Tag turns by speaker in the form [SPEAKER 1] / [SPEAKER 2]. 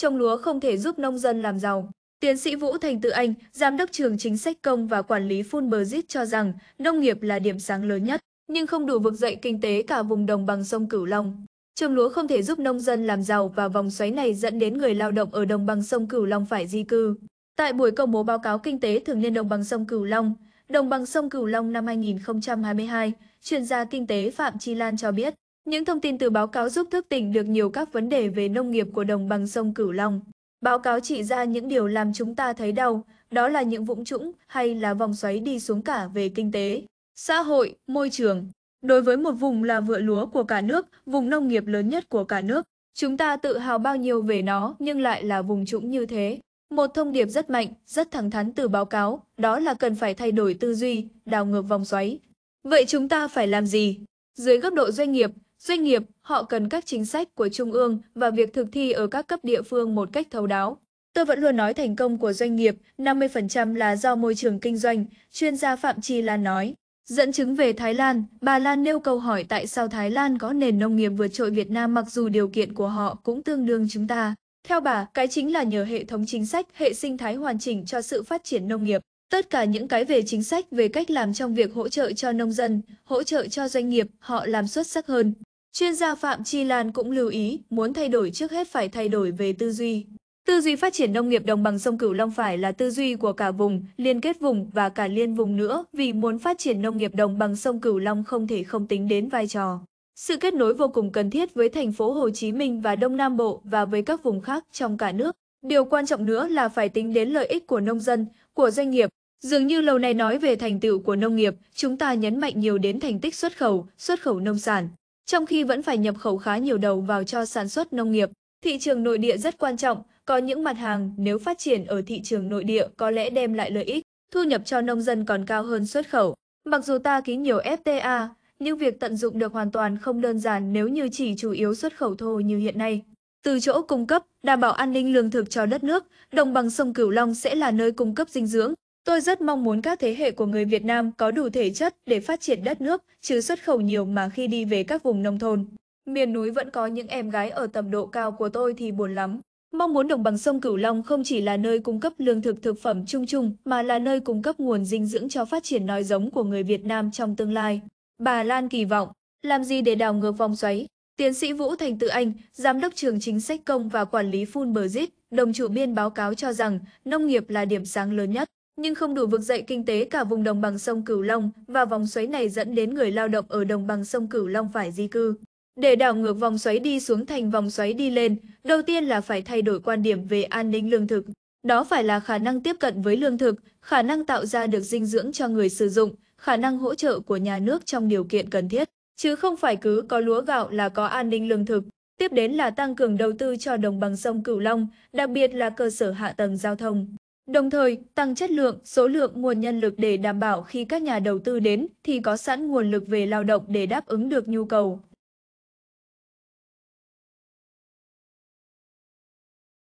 [SPEAKER 1] Trồng lúa không thể giúp nông dân làm giàu. Tiến sĩ Vũ Thành Tự Anh, Giám đốc trường chính sách công và quản lý Fulbright cho rằng nông nghiệp là điểm sáng lớn nhất, nhưng không đủ vực dậy kinh tế cả vùng đồng bằng sông Cửu Long. Trồng lúa không thể giúp nông dân làm giàu và vòng xoáy này dẫn đến người lao động ở đồng bằng sông Cửu Long phải di cư. Tại buổi công bố báo cáo kinh tế thường niên đồng bằng sông Cửu Long, đồng bằng sông Cửu Long năm 2022, chuyên gia kinh tế Phạm Chi Lan cho biết, những thông tin từ báo cáo giúp thức tỉnh được nhiều các vấn đề về nông nghiệp của đồng bằng sông Cửu Long. Báo cáo chỉ ra những điều làm chúng ta thấy đau, đó là những vũng trũng hay là vòng xoáy đi xuống cả về kinh tế, xã hội, môi trường. Đối với một vùng là vựa lúa của cả nước, vùng nông nghiệp lớn nhất của cả nước, chúng ta tự hào bao nhiêu về nó nhưng lại là vùng trũng như thế. Một thông điệp rất mạnh, rất thẳng thắn từ báo cáo, đó là cần phải thay đổi tư duy, đào ngược vòng xoáy. Vậy chúng ta phải làm gì? Dưới góc độ doanh nghiệp, doanh nghiệp họ cần các chính sách của trung ương và việc thực thi ở các cấp địa phương một cách thấu đáo. Tôi vẫn luôn nói thành công của doanh nghiệp 50% là do môi trường kinh doanh, chuyên gia Phạm Chi Lan nói. Dẫn chứng về Thái Lan, bà Lan nêu câu hỏi tại sao Thái Lan có nền nông nghiệp vượt trội Việt Nam mặc dù điều kiện của họ cũng tương đương chúng ta. Theo bà, cái chính là nhờ hệ thống chính sách, hệ sinh thái hoàn chỉnh cho sự phát triển nông nghiệp. Tất cả những cái về chính sách về cách làm trong việc hỗ trợ cho nông dân, hỗ trợ cho doanh nghiệp, họ làm xuất sắc hơn. Chuyên gia Phạm Chi Lan cũng lưu ý, muốn thay đổi trước hết phải thay đổi về tư duy. Tư duy phát triển nông nghiệp đồng bằng sông Cửu Long phải là tư duy của cả vùng, liên kết vùng và cả liên vùng nữa, vì muốn phát triển nông nghiệp đồng bằng sông Cửu Long không thể không tính đến vai trò. Sự kết nối vô cùng cần thiết với thành phố Hồ Chí Minh và Đông Nam Bộ và với các vùng khác trong cả nước. Điều quan trọng nữa là phải tính đến lợi ích của nông dân, của doanh nghiệp. Dường như lâu nay nói về thành tựu của nông nghiệp, chúng ta nhấn mạnh nhiều đến thành tích xuất khẩu, xuất khẩu nông sản, trong khi vẫn phải nhập khẩu khá nhiều đầu vào cho sản xuất nông nghiệp. Thị trường nội địa rất quan trọng, có những mặt hàng nếu phát triển ở thị trường nội địa có lẽ đem lại lợi ích, thu nhập cho nông dân còn cao hơn xuất khẩu. Mặc dù ta ký nhiều FTA, nhưng việc tận dụng được hoàn toàn không đơn giản nếu như chỉ chủ yếu xuất khẩu thô như hiện nay. Từ chỗ cung cấp, đảm bảo an ninh lương thực cho đất nước, đồng bằng sông Cửu Long sẽ là nơi cung cấp dinh dưỡng. Tôi rất mong muốn các thế hệ của người Việt Nam có đủ thể chất để phát triển đất nước, chứ xuất khẩu nhiều mà khi đi về các vùng nông thôn. Miền núi vẫn có những em gái ở tầm độ cao của tôi thì buồn lắm. Mong muốn đồng bằng sông Cửu Long không chỉ là nơi cung cấp lương thực thực phẩm chung chung mà là nơi cung cấp nguồn dinh dưỡng cho phát triển nói giống của người Việt Nam trong tương lai. Bà Lan kỳ vọng, làm gì để đảo ngược vòng xoáy? Tiến sĩ Vũ Thành Tự Anh, Giám đốc trường chính sách công và quản lý Fulbright, đồng chủ biên báo cáo cho rằng nông nghiệp là điểm sáng lớn nhất, nhưng không đủ vực dậy kinh tế cả vùng đồng bằng sông Cửu Long và vòng xoáy này dẫn đến người lao động ở đồng bằng sông Cửu Long phải di cư. Để đảo ngược vòng xoáy đi xuống thành vòng xoáy đi lên, đầu tiên là phải thay đổi quan điểm về an ninh lương thực. Đó phải là khả năng tiếp cận với lương thực, khả năng tạo ra được dinh dưỡng cho người sử dụng, khả năng hỗ trợ của nhà nước trong điều kiện cần thiết, chứ không phải cứ có lúa gạo là có an ninh lương thực. Tiếp đến là tăng cường đầu tư cho đồng bằng sông Cửu Long, đặc biệt là cơ sở hạ tầng giao thông. Đồng thời, tăng chất lượng, số lượng nguồn nhân lực để đảm bảo khi các nhà đầu tư đến thì có sẵn nguồn lực về lao động để đáp ứng được nhu cầu.